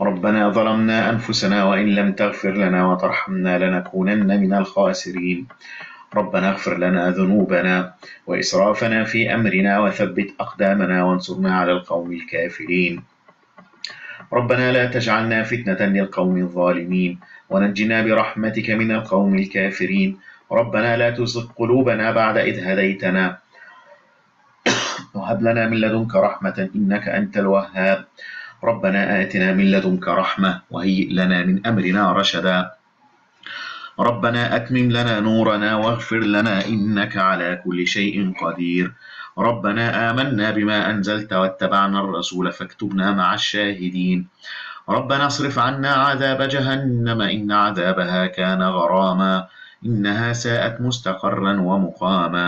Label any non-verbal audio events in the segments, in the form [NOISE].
ربنا ظلمنا أنفسنا وإن لم تغفر لنا وترحمنا لنكونن من الخاسرين. ربنا اغفر لنا ذنوبنا وإسرافنا في أمرنا وثبت أقدامنا وانصرنا على القوم الكافرين. ربنا لا تجعلنا فتنة للقوم الظالمين ونجنا برحمتك من القوم الكافرين. ربنا لا تزغ قلوبنا بعد إذ هديتنا. وهب لنا من لدنك رحمة إنك أنت الوهاب. ربنا آتنا من لدنك رحمة وهيئ لنا من أمرنا رشدا. ربنا أتمم لنا نورنا واغفر لنا إنك على كل شيء قدير. ربنا آمنا بما أنزلت واتبعنا الرسول فاكتبنا مع الشاهدين. ربنا اصرف عنا عذاب جهنم إن عذابها كان غراما. إنها ساءت مستقرا ومقاما.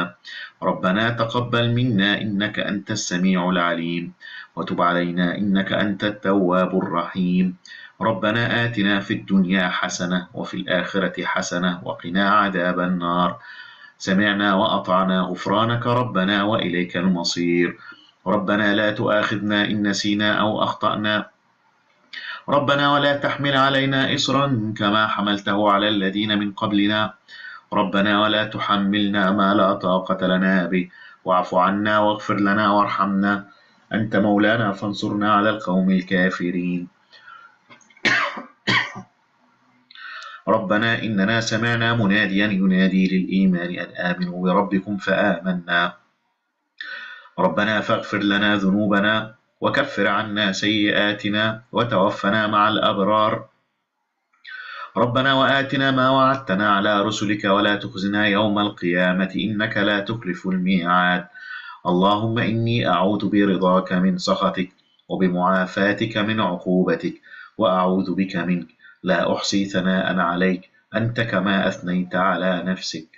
ربنا تقبل منا إنك أنت السميع العليم. وتب علينا إنك أنت التواب الرحيم. ربنا آتنا في الدنيا حسنة وفي الآخرة حسنة وقنا عذاب النار. سمعنا وأطعنا غفرانك ربنا وإليك المصير. ربنا لا تؤاخذنا إن نسينا أو أخطأنا. ربنا ولا تحمل علينا إصرا كما حملته على الذين من قبلنا. ربنا ولا تحملنا ما لا طاقة لنا به. واعف عنا واغفر لنا وارحمنا. أنت مولانا فانصرنا على القوم الكافرين. [COUGHS] ربنا إننا سمعنا مناديا ينادي للإيمان أن آمنوا بربكم فآمنا. ربنا فاغفر لنا ذنوبنا. وكفر عنا سيئاتنا وتوفنا مع الأبرار. ربنا وآتنا ما وعدتنا على رسلك ولا تخزنا يوم القيامة إنك لا تخلف الميعاد. اللهم إني أعوذ برضاك من سخطك وبمعافاتك من عقوبتك وأعوذ بك منك. لا أحصي ثناء عليك. أنت كما أثنيت على نفسك.